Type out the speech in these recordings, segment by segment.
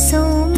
sông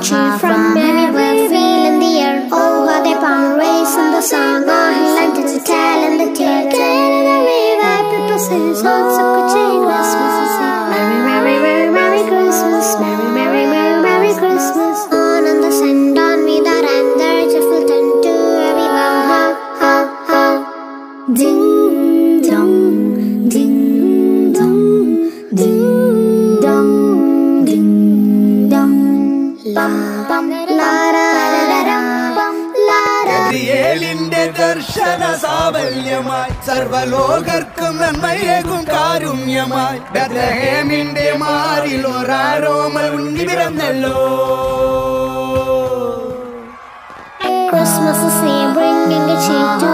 tree from Mary feel in the air. Oh, Over the palm rays and the sun On lanterns to tell and the tale in the river, people say Lots of good things Christmas Merry, merry, merry, merry Christmas. Merry, merry, merry, merry Christmas. On the sand, on without end The to Ha, ha, ha. Ding dong, ding ഗബ്രിയേലിന്റെ ദർശന സാബല്യമായി സർവലോകർക്കും നന്മയേകും കാരുണ്യമായി. ബദ്രഹേമിന്റെ മാറിൽ ഒരാരോമൽ ഉണ്ണി പിറന്നല്ലോ. Christmas is here, bringing a change to